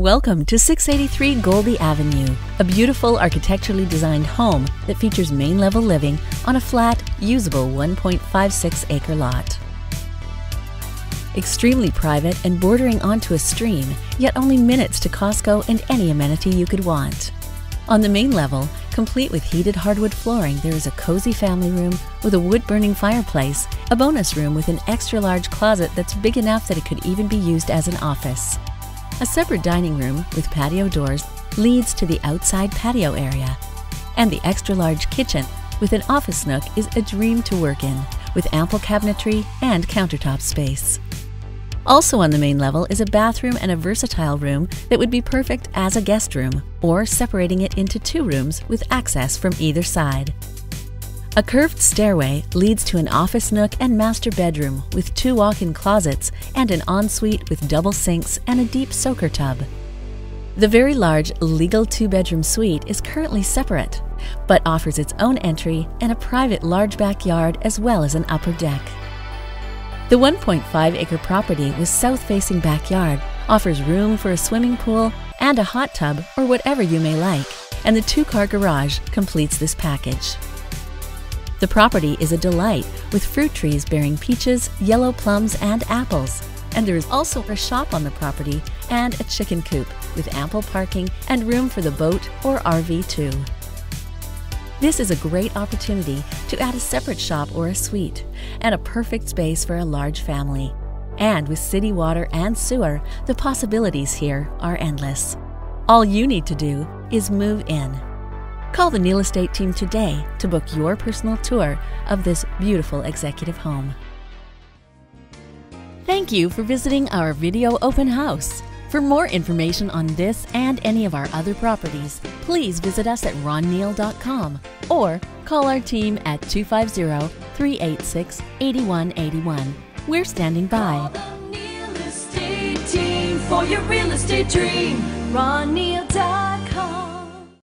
Welcome to 683 Goldie Avenue, a beautiful architecturally designed home that features main level living on a flat, usable 1.56 acre lot. Extremely private and bordering onto a stream, yet only minutes to Costco and any amenity you could want. On the main level, complete with heated hardwood flooring, there is a cozy family room with a wood burning fireplace, a bonus room with an extra large closet that's big enough that it could even be used as an office. A separate dining room with patio doors leads to the outside patio area. And the extra large kitchen with an office nook is a dream to work in, with ample cabinetry and countertop space. Also on the main level is a bathroom and a versatile room that would be perfect as a guest room, or separating it into two rooms with access from either side. A curved stairway leads to an office nook and master bedroom with two walk in closets and an ensuite with double sinks and a deep soaker tub. The very large legal two bedroom suite is currently separate, but offers its own entry and a private large backyard as well as an upper deck. The 1.5 acre property with south facing backyard offers room for a swimming pool and a hot tub or whatever you may like, and the two car garage completes this package. The property is a delight with fruit trees bearing peaches, yellow plums, and apples. And there is also a shop on the property and a chicken coop with ample parking and room for the boat or RV too. This is a great opportunity to add a separate shop or a suite and a perfect space for a large family. And with city water and sewer, the possibilities here are endless. All you need to do is move in. Call the Neal Estate team today to book your personal tour of this beautiful executive home. Thank you for visiting our video open house. For more information on this and any of our other properties, please visit us at ronneal.com or call our team at 250 386 8181. We're standing by. For your real estate dream. RonNeal.com.